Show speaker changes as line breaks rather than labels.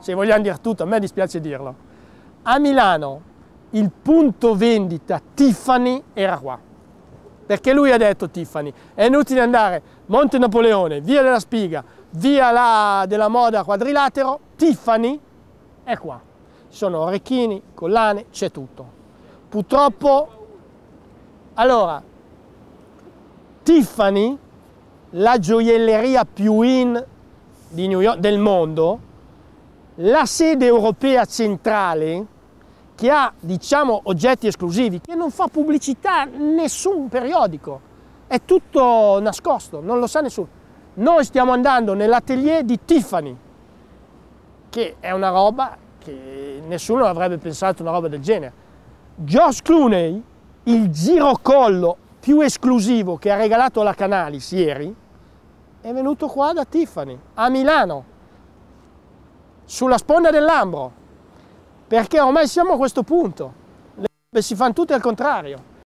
se vogliamo dire tutto, a me dispiace dirlo. A Milano il punto vendita Tiffany era qua. Perché lui ha detto Tiffany, è inutile andare Monte Napoleone, via della Spiga, via la, della moda quadrilatero, Tiffany è qua. Ci sono orecchini, collane, c'è tutto. Purtroppo, allora, Tiffany, la gioielleria più in York, del mondo, la sede europea centrale, che ha diciamo oggetti esclusivi, che non fa pubblicità nessun periodico, è tutto nascosto, non lo sa nessuno. Noi stiamo andando nell'atelier di Tiffany, che è una roba che nessuno avrebbe pensato una roba del genere. Josh Clooney, il girocollo più esclusivo che ha regalato la Canalis ieri, è venuto qua da Tiffany, a Milano, sulla sponda del Lambro, perché ormai siamo a questo punto. Le si fanno tutte al contrario.